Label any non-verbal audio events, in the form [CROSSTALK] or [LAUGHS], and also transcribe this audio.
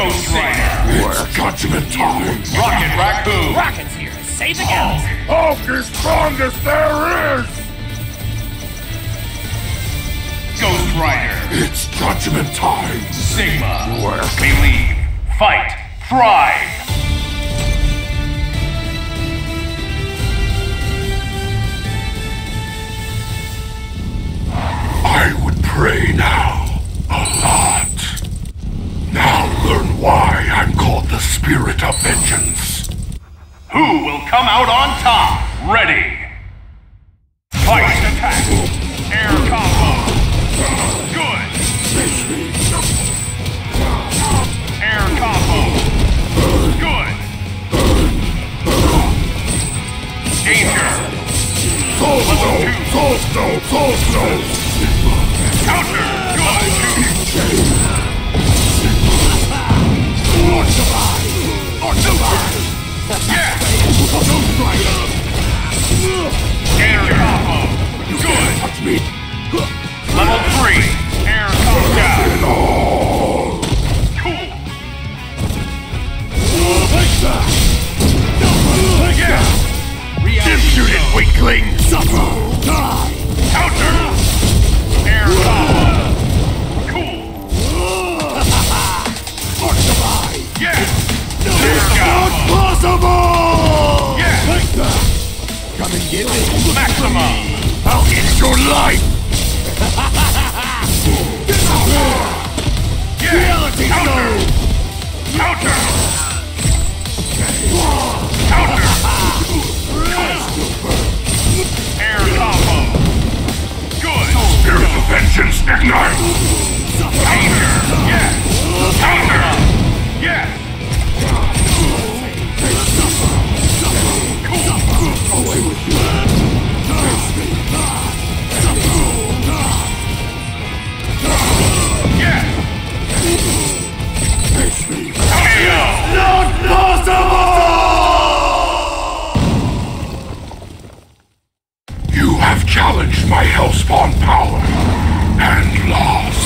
Ghost Rider. It's judgment time. Rocket Raccoon. Rocket's here to save the galaxy. Oh, Hulk is strongest there is. Ghost Rider. It's judgment time. Sigma. Work. Believe. Fight. Thrive. Vengeance. Who will come out on top? Ready. Fight. Attack. Air combo. Good. Air combo. Good. Danger. Soul Stone! Soul Stone! Soul Stone! Counter. Shoot it, weakling! Suffer! Die! Counter. Air combo. Cool. Yeah. Air combo. Possible! Yeah. Come and get me! Maximum. I'll end your life! [LAUGHS] Vengeance, ignite! Danger. Yeah. Counter. Yeah. Yeah. KO. Not possible! You have challenged my Hellspawn power and lost.